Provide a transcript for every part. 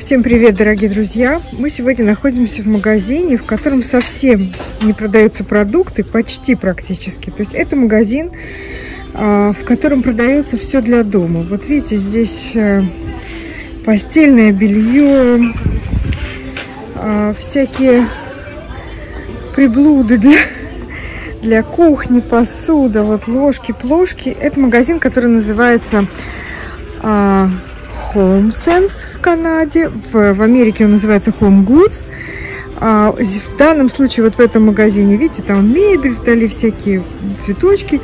Всем привет, дорогие друзья! Мы сегодня находимся в магазине, в котором совсем не продаются продукты, почти практически. То есть это магазин, а, в котором продается все для дома. Вот видите, здесь э, постельное белье, а, всякие приблуды для, для кухни, посуда, вот ложки, плошки. Это магазин, который называется а, Home Sense в Канаде, в, в Америке он называется Home Goods. А, в данном случае вот в этом магазине, видите, там мебель, вдали всякие цветочки.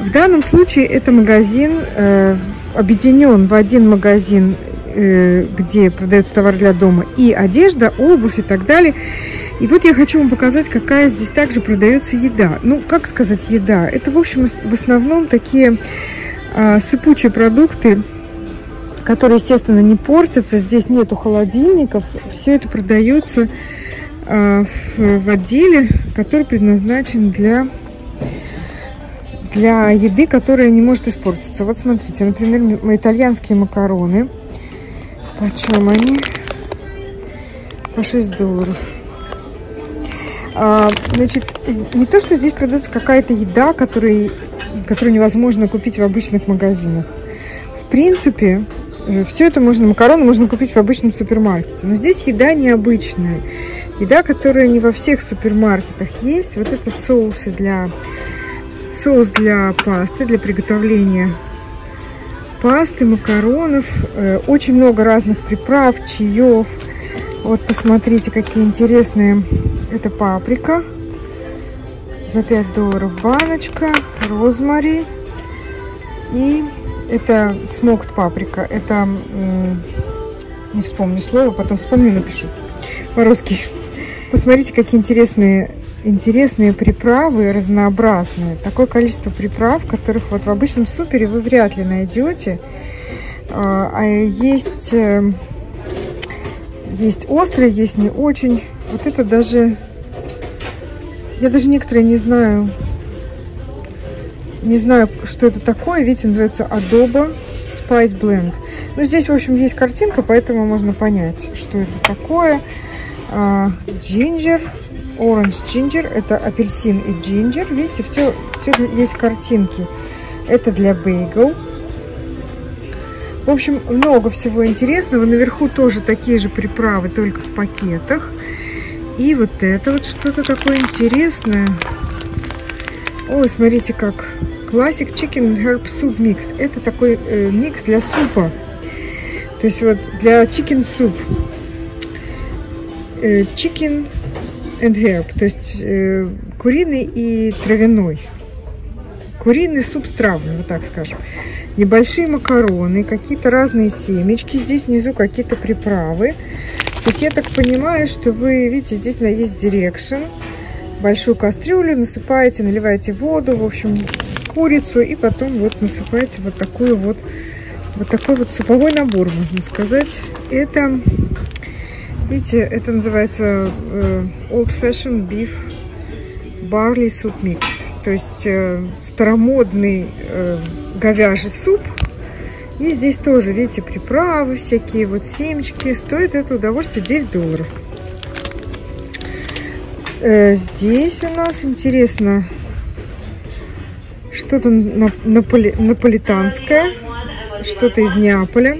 В данном случае это магазин э, объединен в один магазин, э, где продаются товары для дома и одежда, обувь и так далее. И вот я хочу вам показать, какая здесь также продается еда. Ну, как сказать еда? Это, в общем, в основном такие э, сыпучие продукты, которые, естественно, не портятся. Здесь нету холодильников. Все это продается э, в, отделе, который предназначен для, для еды, которая не может испортиться. Вот смотрите, например, итальянские макароны. Почем они? По 6 долларов. А, значит, не то, что здесь продается какая-то еда, которую, которую невозможно купить в обычных магазинах. В принципе, Все это можно, макароны можно купить в обычном супермаркете. Но здесь еда необычная. Еда, которая не во всех супермаркетах есть. Вот это соусы для... Соус для пасты, для приготовления пасты, макаронов. Э, очень много разных приправ, чаев. Вот посмотрите, какие интересные. Это паприка. За 5 долларов баночка. Розмари. И это смокт паприка. Это, не вспомню слово, потом вспомню, напишу по-русски. Посмотрите, какие интересные, интересные приправы, разнообразные. Такое количество приправ, которых вот в обычном супере вы вряд ли найдете. А, а есть, э, есть острые, есть не очень. Вот это даже, я даже некоторые не знаю, не знаю, что это такое. Видите, называется Adobe Spice Blend. Ну, здесь, в общем, есть картинка, поэтому можно понять, что это такое. Ginger, Orange Ginger. Это апельсин и джинджер. Видите, все, все есть картинки. Это для бейгл. В общем, много всего интересного. Наверху тоже такие же приправы, только в пакетах. И вот это вот что-то такое интересное. Ой, смотрите, как Classic Chicken Herb Soup Mix. Это такой э, микс для супа. То есть вот для chicken soup. Э, chicken and herb. То есть э, куриный и травяной. Куриный суп с травами, вот так скажем. Небольшие макароны, какие-то разные семечки. Здесь внизу какие-то приправы. То есть я так понимаю, что вы, видите, здесь есть direction большую кастрюлю, насыпаете, наливаете воду, в общем, курицу, и потом вот насыпаете вот такую вот, вот такой вот суповой набор, можно сказать. Это, видите, это называется э, Old Fashioned Beef Barley Soup Mix. То есть э, старомодный э, говяжий суп. И здесь тоже, видите, приправы всякие, вот семечки. Стоит это удовольствие 9 долларов. Э, здесь у нас интересно что-то наполи, наполитанское, что-то из Неаполя.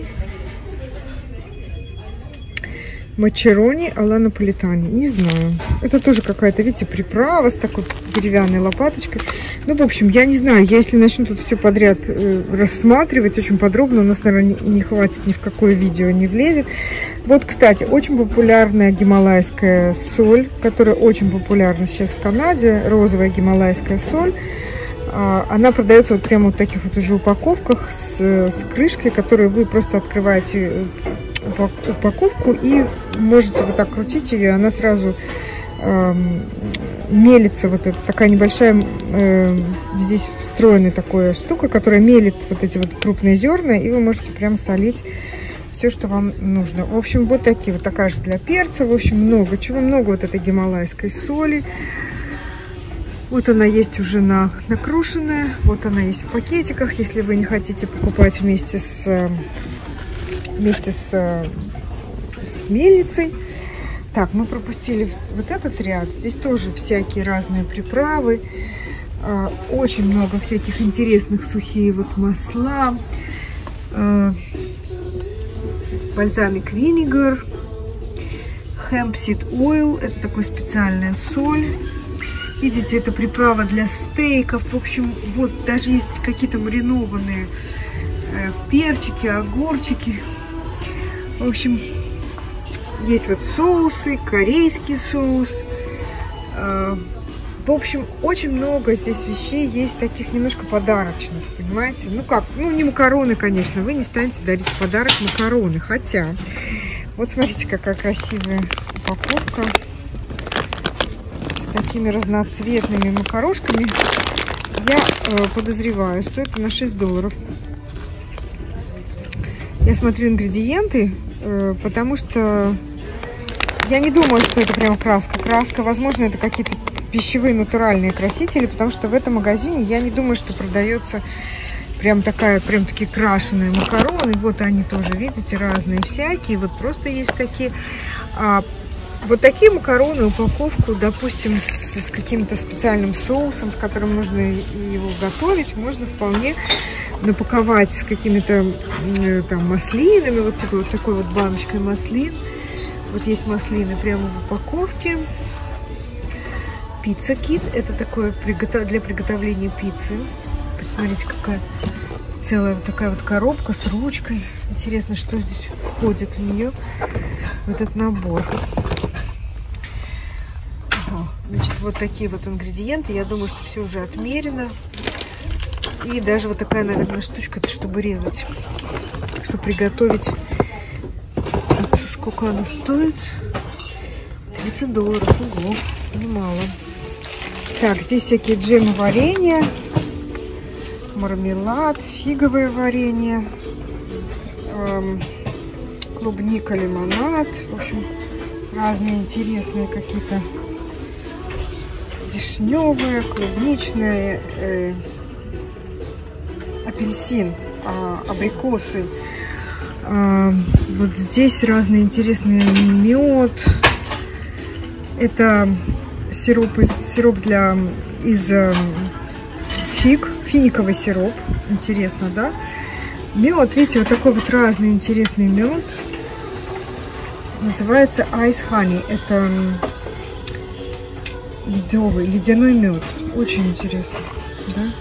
Мачерони алла наполитане. Не знаю. Это тоже какая-то, видите, приправа с такой деревянной лопаточкой. Ну, в общем, я не знаю. Я, если начну тут все подряд э, рассматривать очень подробно, у нас, наверное, не, не хватит ни в какое видео, не влезет. Вот, кстати, очень популярная гималайская соль, которая очень популярна сейчас в Канаде. Розовая гималайская соль. А, она продается вот прямо вот в таких вот уже упаковках с, с крышкой, которую вы просто открываете э, упаковку и можете вот так крутить ее, она сразу э, мелится, вот эта такая небольшая э, здесь встроенная такая штука, которая мелит вот эти вот крупные зерна, и вы можете прям солить все, что вам нужно. В общем, вот такие вот такая же для перца, в общем, много чего, много вот этой гималайской соли. Вот она есть уже на, накрушенная, вот она есть в пакетиках, если вы не хотите покупать вместе с, вместе с, с мельницей. Так, мы пропустили вот этот ряд. Здесь тоже всякие разные приправы. А, очень много всяких интересных сухие вот масла. Бальзамик винегар. Хэмпсид ойл. Это такой специальная соль. Видите, это приправа для стейков. В общем, вот даже есть какие-то маринованные э, перчики, огурчики. В общем, есть вот соусы, корейский соус. Э, в общем, очень много здесь вещей есть таких немножко подарочных, понимаете? Ну как, ну не макароны, конечно, вы не станете дарить подарок макароны. Хотя, вот смотрите, какая красивая упаковка такими разноцветными макарошками. Я э, подозреваю, стоит на 6 долларов. Я смотрю ингредиенты, э, потому что я не думаю, что это прям краска. Краска, возможно, это какие-то пищевые натуральные красители, потому что в этом магазине я не думаю, что продается прям такая, прям такие крашеные макароны. Вот они тоже, видите, разные всякие. Вот просто есть такие. А, вот такие макароны, упаковку, допустим, с, с каким-то специальным соусом, с которым нужно его готовить, можно вполне напаковать с какими-то э, там маслинами, вот, типа, вот такой вот баночкой маслин. Вот есть маслины прямо в упаковке. Пицца кит. Это такое для приготовления пиццы. Посмотрите, какая целая вот такая вот коробка с ручкой. Интересно, что здесь входит в нее, в этот набор. Значит, вот такие вот ингредиенты. Я думаю, что все уже отмерено. И даже вот такая, наверное, штучка, чтобы резать, чтобы приготовить Сколько она стоит? 30 долларов. Ого, немало. Так, здесь всякие джемы варенья, мармелад, фиговое варенье, эм, клубника, лимонад. В общем, разные интересные какие-то вишневые, клубничные, э, апельсин, э, абрикосы. А, вот здесь разные интересные мед. Это сироп, из, сироп для, из э, фиг, финиковый сироп. Интересно, да? Мед, видите, вот такой вот разный интересный мед. Называется Ice Honey. Это ледовый, ледяной мед. Очень интересно, да?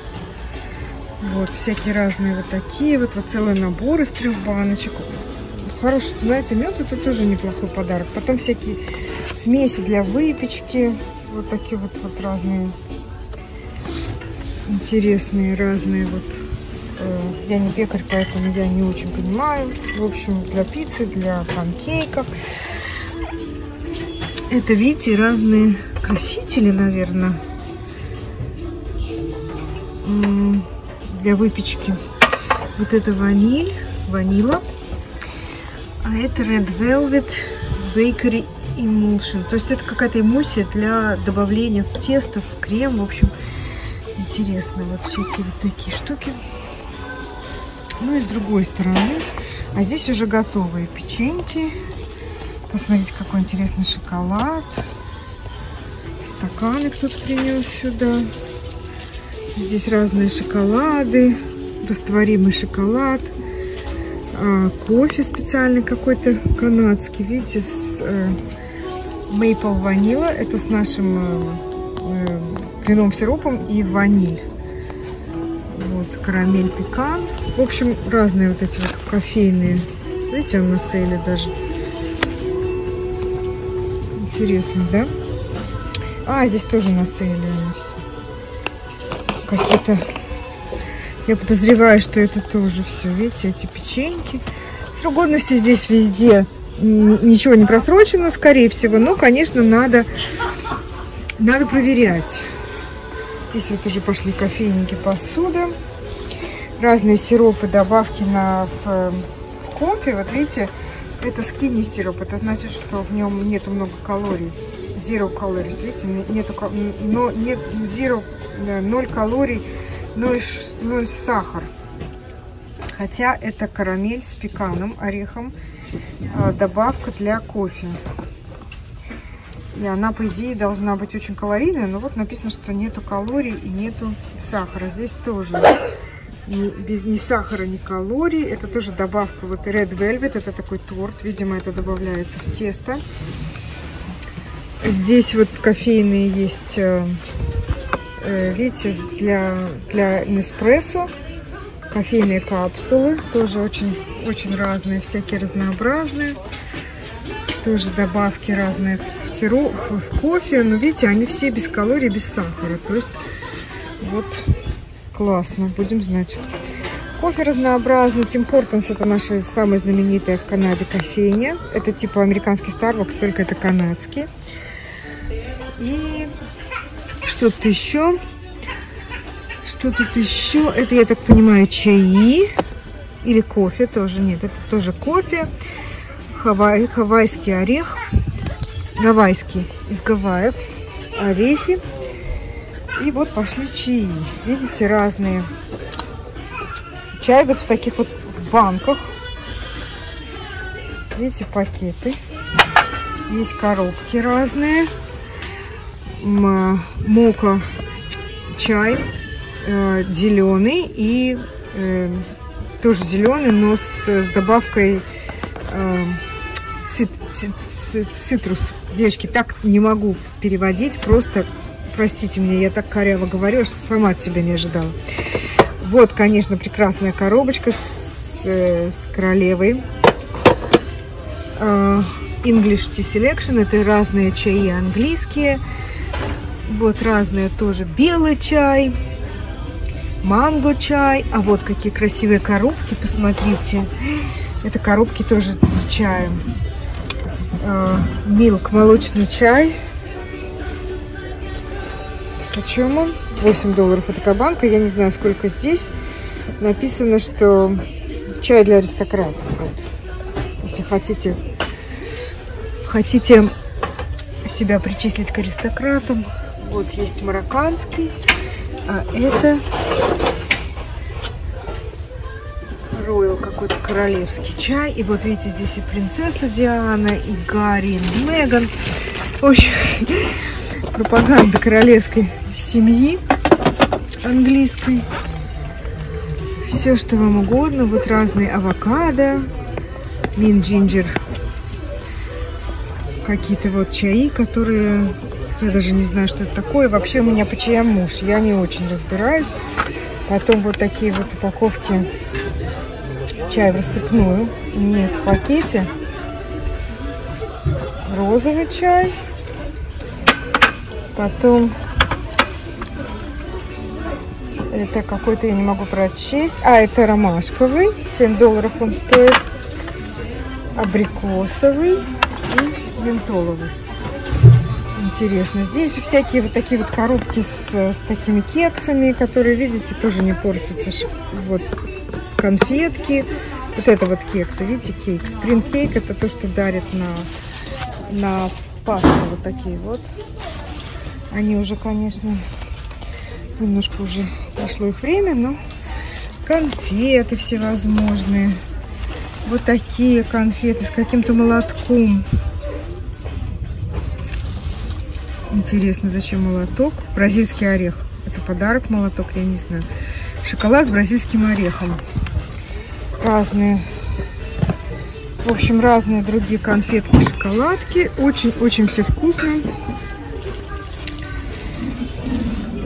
Вот, всякие разные вот такие вот, вот целый набор из трех баночек. Хороший, знаете, мед это тоже неплохой подарок. Потом всякие смеси для выпечки. Вот такие вот, вот разные интересные, разные вот. Э, я не пекарь, поэтому я не очень понимаю. В общем, для пиццы, для панкейков. Это, видите, разные красители, наверное для выпечки. Вот это ваниль, ванила. А это Red Velvet Bakery Emulsion. То есть это какая-то эмульсия для добавления в тесто, в крем. В общем, интересно. Вот всякие вот такие штуки. Ну и с другой стороны. А здесь уже готовые печеньки. Посмотрите, какой интересный шоколад. Стаканы кто-то принес сюда. Здесь разные шоколады, растворимый шоколад, а, кофе специальный какой-то канадский, видите, с э, maple ванила, это с нашим э, э, вином сиропом и ваниль. Вот, карамель пекан. В общем, разные вот эти вот кофейные. Видите, на сейле даже. Интересно, да? А, здесь тоже на они все какие-то... Я подозреваю, что это тоже все. Видите, эти печеньки. Срок годности здесь везде ничего не просрочено, скорее всего. Но, конечно, надо, надо проверять. Здесь вот уже пошли кофейники, посуда. Разные сиропы, добавки на, в, в кофе. Вот видите, это скини сироп. Это значит, что в нем нету много калорий. Zero calories, видите, нету, но нет zero 0 калорий, 0, 0 сахар. Хотя это карамель с пеканом, орехом, а, добавка для кофе. И она, по идее, должна быть очень калорийная, но вот написано, что нету калорий и нету сахара. Здесь тоже ни, без ни сахара, ни калорий. Это тоже добавка вот Red Velvet, это такой торт, видимо, это добавляется в тесто. Здесь вот кофейные есть, э, э, видите, для, для Неспрессо. Кофейные капсулы, тоже очень, очень разные, всякие разнообразные. Тоже добавки разные в сироп, в кофе. Но видите, они все без калорий, без сахара. То есть вот классно, будем знать. Кофе разнообразный. Тим Хортонс это наша самая знаменитая в Канаде кофейня. Это типа американский Starbucks, только это канадский. И что-то еще. Что тут еще? Это, я так понимаю, чаи. Или кофе тоже. Нет, это тоже кофе. Хавай, хавайский орех. Гавайский из Гавайев. Орехи. И вот пошли чаи. Видите, разные. Чай вот в таких вот в банках. Видите, пакеты. Есть коробки разные. Мока чай э, зеленый и э, тоже зеленый, но с, с добавкой э, цит, цит, цит, цитрус. Девочки, так не могу переводить, просто простите меня, я так коряво говорю, аж сама от себя не ожидала. Вот, конечно, прекрасная коробочка с, э, с королевой. Э, English Tea Selection, это разные чаи английские. Вот разные тоже белый чай, манго чай. А вот какие красивые коробки, посмотрите. Это коробки тоже с чаем. Милк, молочный чай. Почем он? 8 долларов. Это банка. Я не знаю, сколько здесь. Написано, что чай для аристократов. Вот. Если хотите, хотите себя причислить к аристократам, вот есть марокканский, а это роял какой-то королевский чай. И вот видите, здесь и принцесса Диана, и Гарри, и Меган. В пропаганда королевской семьи английской. Все, что вам угодно. Вот разные авокадо, мин джинджер, какие-то вот чаи, которые я даже не знаю, что это такое. Вообще у меня по чаям муж. Я не очень разбираюсь. Потом вот такие вот упаковки чай в рассыпную. Не в пакете. Розовый чай. Потом это какой-то, я не могу прочесть. А, это ромашковый. 7 долларов он стоит. Абрикосовый и ментоловый. Интересно. Здесь же всякие вот такие вот коробки с, с такими кексами, которые, видите, тоже не портятся. Вот конфетки. Вот это вот кексы, видите, кейк. Спринг кейк это то, что дарят на, на Пасху. Вот такие вот. Они уже, конечно, немножко уже прошло их время, но конфеты всевозможные. Вот такие конфеты с каким-то молотком. Интересно, зачем молоток? Бразильский орех. Это подарок молоток, я не знаю. Шоколад с бразильским орехом. Разные. В общем, разные другие конфетки, шоколадки. Очень-очень все вкусно.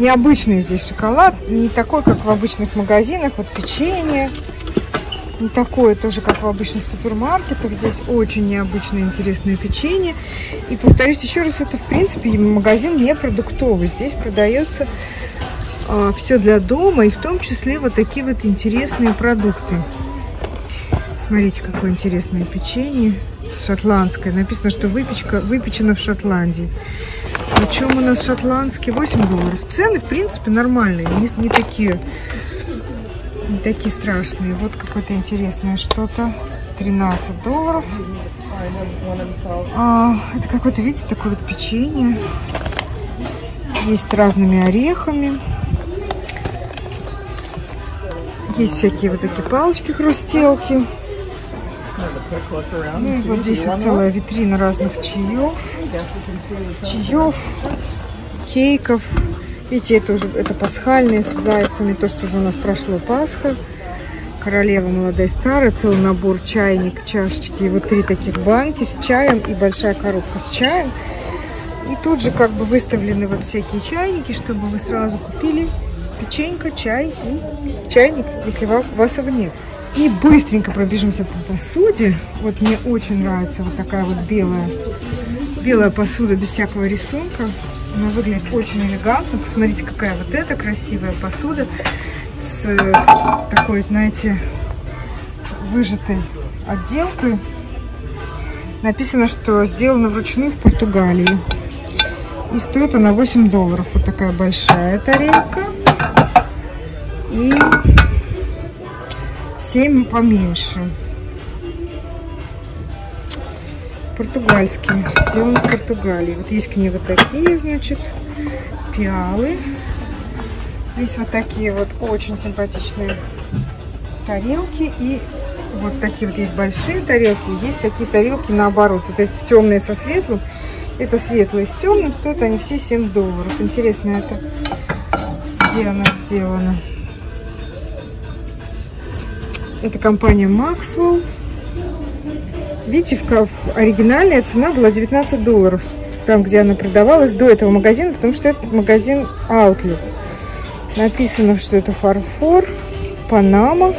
Необычный здесь шоколад. Не такой, как в обычных магазинах. Вот печенье не такое тоже, как в обычных супермаркетах. Здесь очень необычное, интересное печенье. И повторюсь еще раз, это в принципе магазин не продуктовый. Здесь продается а, все для дома и в том числе вот такие вот интересные продукты. Смотрите, какое интересное печенье. Шотландское. Написано, что выпечка выпечена в Шотландии. Почем у нас шотландский? 8 долларов. Цены, в принципе, нормальные. Не, не такие не такие страшные. Вот какое-то интересное что-то. 13 долларов. А, это какое-то, видите, такое вот печенье. Есть с разными орехами. Есть всякие вот такие палочки-хрустелки. Ну и вот здесь вот целая витрина разных чаев. Чаев, кейков. Видите, это уже это пасхальные с зайцами, то, что уже у нас прошло Пасха. Королева молодая старая, целый набор чайник, чашечки. И вот три таких банки с чаем и большая коробка с чаем. И тут же как бы выставлены вот всякие чайники, чтобы вы сразу купили печенька, чай и чайник, если вас его нет. И быстренько пробежимся по посуде. Вот мне очень нравится вот такая вот белая, белая посуда без всякого рисунка. Она выглядит очень элегантно. Посмотрите, какая вот эта красивая посуда с, с такой, знаете, выжатой отделкой. Написано, что сделано вручную в Португалии. И стоит она 8 долларов. Вот такая большая тарелка. И 7 поменьше. Португальский. Сделан в Португалии. Вот есть к ней вот такие, значит, пиалы. Есть вот такие вот очень симпатичные тарелки. И вот такие вот есть большие тарелки. Есть такие тарелки наоборот. Вот эти темные со светлым. Это светлые с темным. Стоят они все 7 долларов. Интересно это, где она сделана. Это компания Maxwell. Видите, в оригинальная цена была 19 долларов. Там, где она продавалась до этого магазина, потому что это магазин Outlet. Написано, что это фарфор, Панама.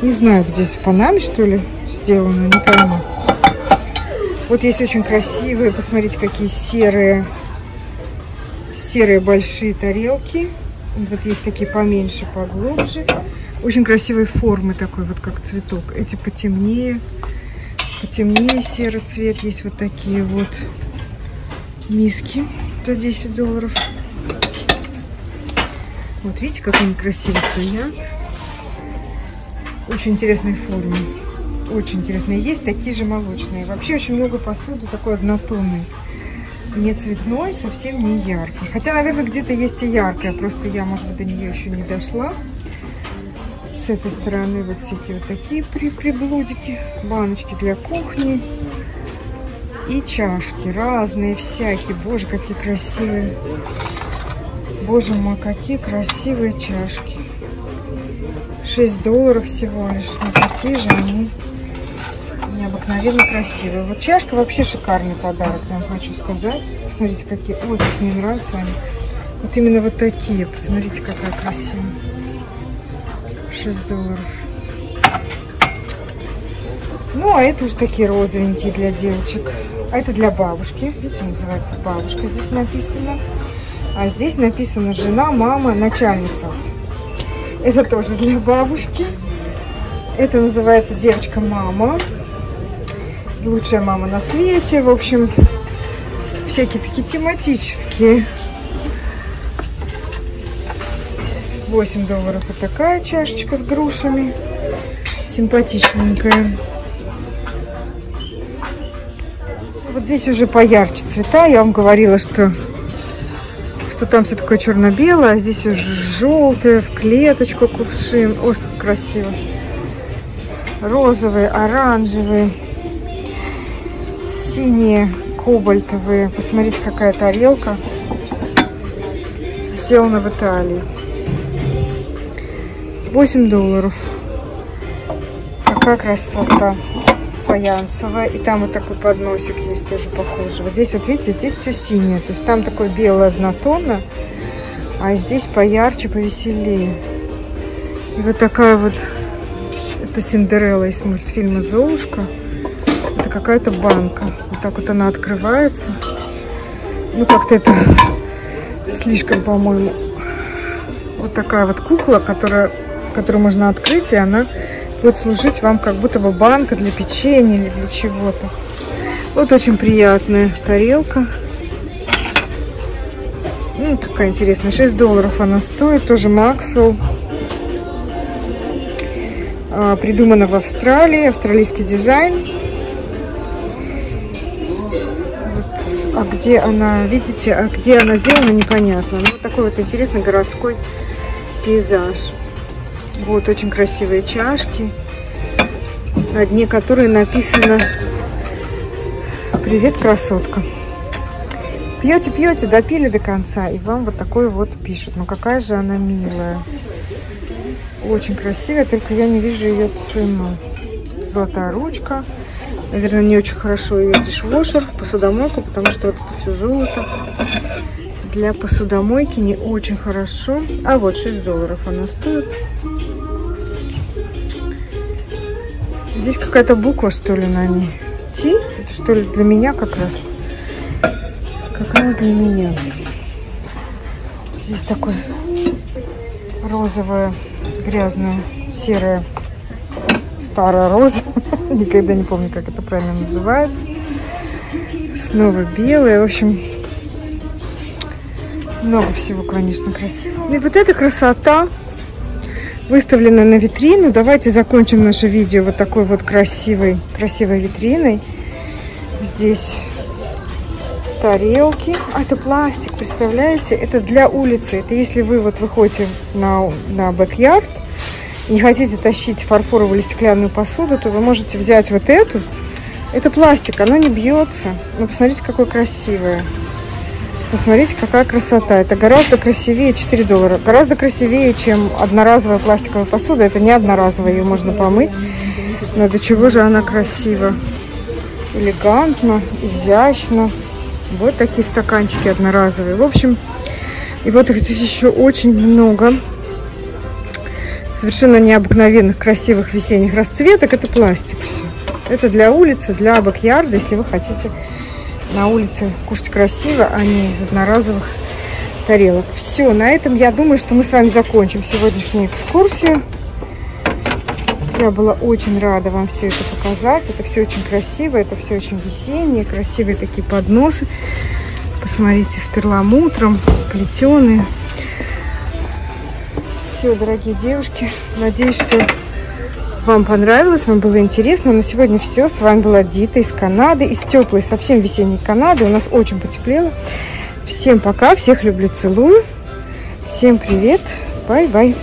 Не знаю, где в Панаме, что ли, сделано, не пойму. Вот есть очень красивые, посмотрите, какие серые, серые большие тарелки. Вот есть такие поменьше, поглубже. Очень красивой формы такой, вот как цветок. Эти потемнее, потемнее серый цвет. Есть вот такие вот миски за 10 долларов. Вот видите, как они красиво стоят. Очень интересной формы. Очень интересные. Есть такие же молочные. Вообще очень много посуды такой однотонной. Не цветной, совсем не яркой. Хотя, наверное, где-то есть и яркая. Просто я, может быть, до нее еще не дошла. С этой стороны вот всякие вот такие при приблудики, баночки для кухни и чашки разные всякие. Боже, какие красивые. Боже мой, какие красивые чашки. 6 долларов всего лишь. Но какие же они необыкновенно красивые. Вот чашка вообще шикарный подарок, я вам хочу сказать. Посмотрите, какие. Ой, как мне нравятся они. Вот именно вот такие. Посмотрите, какая красивая. 6 долларов. Ну, а это уж такие розовенькие для девочек. А это для бабушки. Видите, называется бабушка здесь написано. А здесь написано жена, мама, начальница. Это тоже для бабушки. Это называется девочка-мама. Лучшая мама на свете. В общем, всякие такие тематические 8 долларов вот такая чашечка с грушами. Симпатичненькая. Вот здесь уже поярче цвета. Я вам говорила, что, что там все такое черно-белое. А здесь уже желтое, в клеточку кувшин. Ой, как красиво. Розовые, оранжевые, синие, кобальтовые. Посмотрите, какая тарелка. Сделана в Италии. 8 долларов. Какая красота фаянсовая. И там вот такой подносик есть тоже похожий. Вот здесь вот видите, здесь все синее. То есть там такой белый однотонно, а здесь поярче, повеселее. И вот такая вот, это Синдерелла из мультфильма «Золушка». Это какая-то банка. Вот так вот она открывается. Ну, как-то это слишком, по-моему. Вот такая вот кукла, которая которую можно открыть, и она будет служить вам как будто бы банка для печенья или для чего-то. Вот очень приятная тарелка. Ну, такая интересная. 6 долларов она стоит. Тоже Максвелл. А, придумана в Австралии. Австралийский дизайн. Вот. А где она, видите, а где она сделана, непонятно. Ну, вот такой вот интересный городской пейзаж. Вот очень красивые чашки, на дне которой написано «Привет, красотка». Пьете, пьете, допили до конца, и вам вот такой вот пишут. Ну какая же она милая. Очень красивая, только я не вижу ее цену. Золотая ручка. Наверное, не очень хорошо ее дишвошер в посудомойку, потому что вот это все золото. Для посудомойки не очень хорошо. А вот 6 долларов она стоит. Здесь какая-то буква, что ли, на ней. Ти? Это что ли для меня как раз? Как раз для меня. Здесь такой розовая, грязная, серая, старая роза. Никогда не помню, как это правильно называется. Снова белая. В общем, много всего, конечно, красивого. И вот эта красота выставлена на витрину. Давайте закончим наше видео вот такой вот красивой, красивой витриной. Здесь тарелки. А, это пластик, представляете? Это для улицы. Это если вы вот выходите на, на бэк-ярд, не хотите тащить фарфоровую или стеклянную посуду, то вы можете взять вот эту. Это пластик, оно не бьется. Но посмотрите, какое красивое. Посмотрите, какая красота. Это гораздо красивее, 4 доллара. Гораздо красивее, чем одноразовая пластиковая посуда. Это не одноразовая, ее можно помыть. Но до чего же она красива. Элегантно, изящно. Вот такие стаканчики одноразовые. В общем, и вот их здесь еще очень много совершенно необыкновенных, красивых весенних расцветок. Это пластик все. Это для улицы, для бэк-ярда, если вы хотите на улице кушать красиво, а не из одноразовых тарелок. Все, на этом я думаю, что мы с вами закончим сегодняшнюю экскурсию. Я была очень рада вам все это показать. Это все очень красиво, это все очень весеннее, красивые такие подносы. Посмотрите, с перламутром, плетеные. Все, дорогие девушки, надеюсь, что вам понравилось, вам было интересно. На сегодня все. С вами была Дита из Канады, из теплой, совсем весенней Канады. У нас очень потеплело. Всем пока, всех люблю, целую. Всем привет, bye-bye.